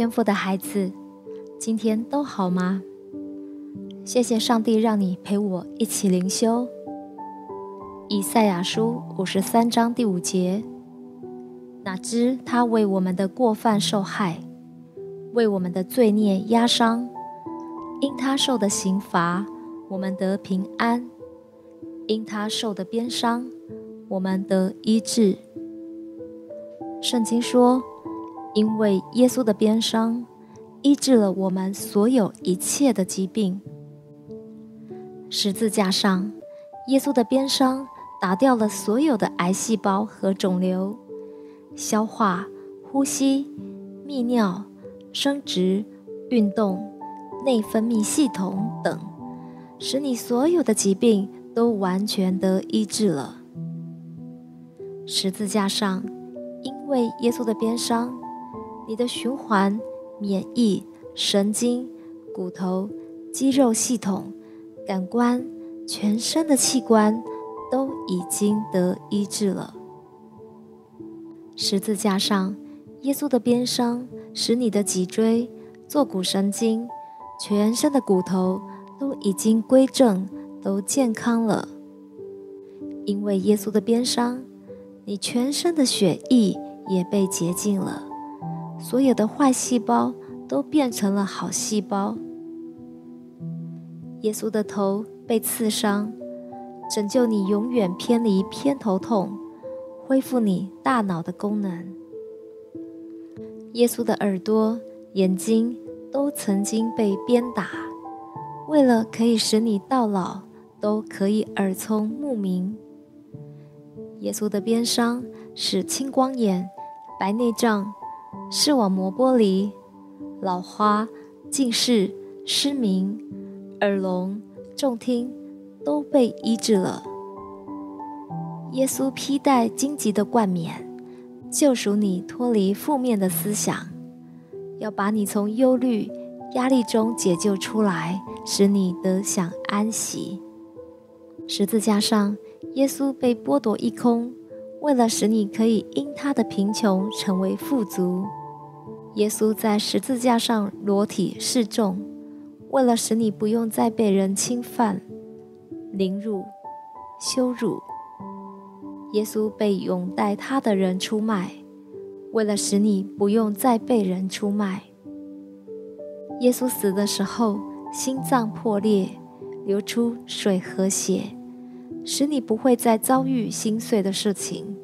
天赋的孩子，今天都好吗？谢谢上帝让你陪我一起灵修。以赛亚书五十三章第五节：哪知他为我们的过犯受害，为我们的罪孽压伤，因他受的刑罚，我们得平安；因他受的鞭伤，我们得医治。圣经说。因为耶稣的鞭伤，医治了我们所有一切的疾病。十字架上，耶稣的鞭伤打掉了所有的癌细胞和肿瘤，消化、呼吸、泌尿、生殖、运动、内分泌系统等，使你所有的疾病都完全的医治了。十字架上，因为耶稣的鞭伤。你的循环、免疫、神经、骨头、肌肉系统、感官、全身的器官都已经得医治了。十字架上，耶稣的鞭伤使你的脊椎、坐骨神经、全身的骨头都已经归正，都健康了。因为耶稣的鞭伤，你全身的血液也被洁净了。所有的坏细胞都变成了好细胞。耶稣的头被刺伤，拯救你永远偏离偏头痛，恢复你大脑的功能。耶稣的耳朵、眼睛都曾经被鞭打，为了可以使你到老都可以耳聪目明。耶稣的鞭伤使青光眼、白内障。视网膜剥离、老花、近视、失明、耳聋、重听都被医治了。耶稣披戴荆棘的冠冕，救赎你脱离负面的思想，要把你从忧虑、压力中解救出来，使你得享安息。十字架上，耶稣被剥夺一空。为了使你可以因他的贫穷成为富足，耶稣在十字架上裸体示众；为了使你不用再被人侵犯、凌辱、羞辱，耶稣被拥戴他的人出卖；为了使你不用再被人出卖，耶稣死的时候心脏破裂，流出水和血。使你不会再遭遇心碎的事情。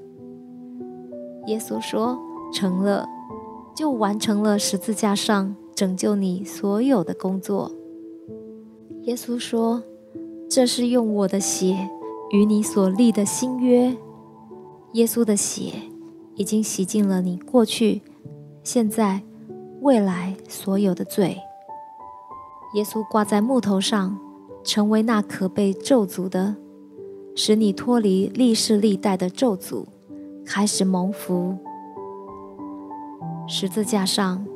耶稣说：“成了，就完成了十字架上拯救你所有的工作。”耶稣说：“这是用我的血与你所立的新约。”耶稣的血已经洗净了你过去、现在、未来所有的罪。耶稣挂在木头上，成为那可被咒诅的。使你脱离历世历代的咒诅，开始蒙福。十字架上，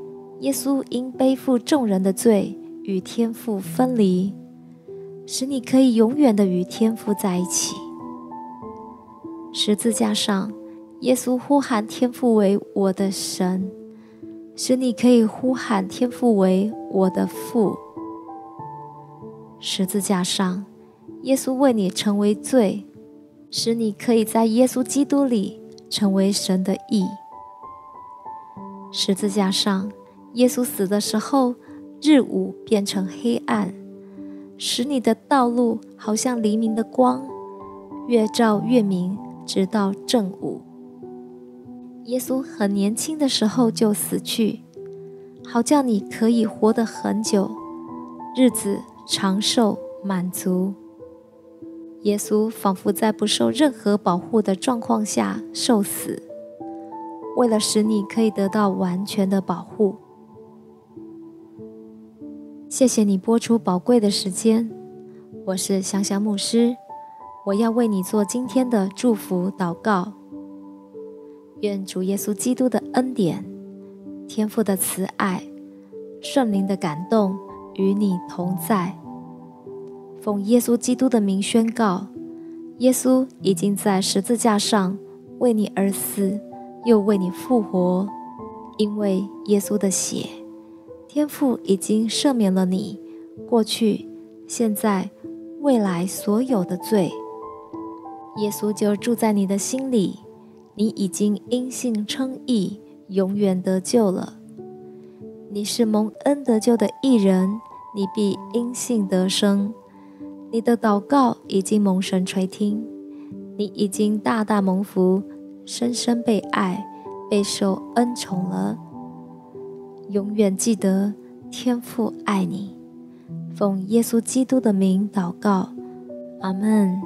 耶稣因背负众人的罪与天父分离，使你可以永远的与天父在一起。十字架上，耶稣呼喊天父为我的神，使你可以呼喊天父为我的父。十字架上。耶稣为你成为罪，使你可以在耶稣基督里成为神的义。十字架上，耶稣死的时候，日午变成黑暗，使你的道路好像黎明的光，越照越明，直到正午。耶稣很年轻的时候就死去，好叫你可以活得很久，日子长寿满足。耶稣仿佛在不受任何保护的状况下受死，为了使你可以得到完全的保护。谢谢你播出宝贵的时间，我是香香牧师，我要为你做今天的祝福祷告。愿主耶稣基督的恩典、天父的慈爱、圣灵的感动与你同在。奉耶稣基督的名宣告：耶稣已经在十字架上为你而死，又为你复活。因为耶稣的血天父已经赦免了你过去、现在、未来所有的罪。耶稣就住在你的心里，你已经因信称义，永远得救了。你是蒙恩得救的义人，你必因信得生。你的祷告已经蒙神垂听，你已经大大蒙福，深深被爱，备受恩宠了。永远记得天父爱你，奉耶稣基督的名祷告，阿门。